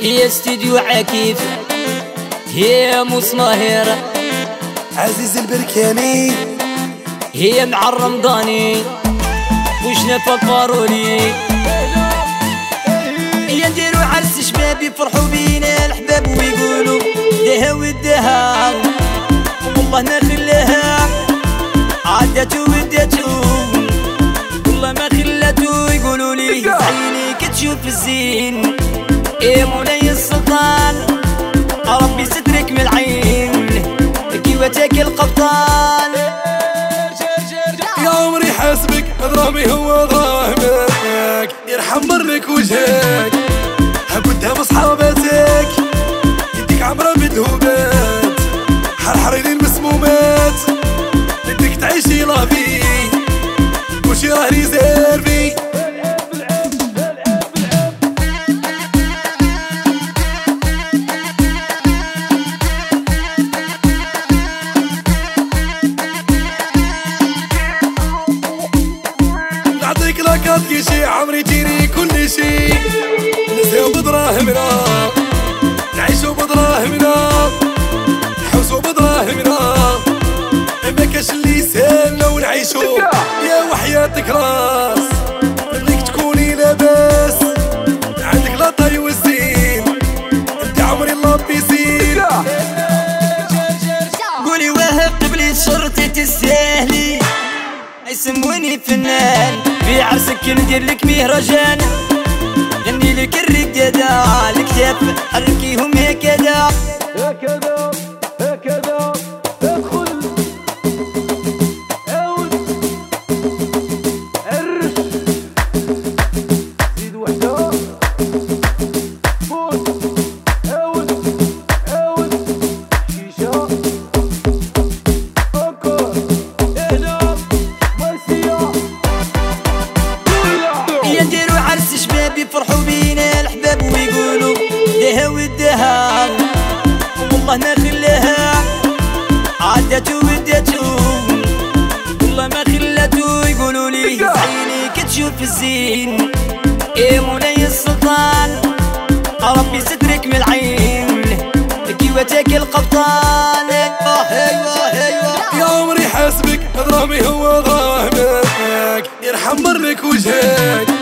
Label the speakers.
Speaker 1: يا استديو عكيف هي مصماهر
Speaker 2: عزيز البركاني.
Speaker 1: هي مع الرمضاني. وش نفكروني يا نديرو عرس شباب يفرحوا بينا الحباب ويقولوا دها ودها والله ما خلاها عادته ودته. والله ما خلته يقولوا لي عينيك تشوف الزين. يا مولاي السلطان. ربي سترك من العين. كيوتك القبطان.
Speaker 2: يا عمري حاسبك ضرامي هو ضرامك يرحم لك وجهك. قدام اصحاباتك يديك عمرة بدهوبات حرحرين المسمومات. بدك تعيشي لافي. وشي راه ريزيرفي نعطيك لاكات كي شي عمري تيري كل شي. نزيو بدراهمنا نعيشو بدراهمنا نحوسو بدراهمنا ما كاش اللي يسهل لو نعيشو يا وحياتك راس نبغيك تكوني لاباس. عندك لا طاي والزين. أنت عمري لا بيسين
Speaker 1: قولي واه قبلي شرطي تستاهلي يسموني فنان في عرسك ندير لك مهرجان. غني لك الرقادة الكتاب حركيهم هكذا
Speaker 3: هكذا. هكذا.
Speaker 1: ودها والله ما خلاها عادته ودته والله ما خلته يقولوا لي عينيك تشوف الزين. يا مولاي السلطان ربي سترك من العين. كيوتك القبطان. أيوه أيوه
Speaker 2: يا عمري حاسبك ضرامي هو ضرامك يرحم لك وجهك.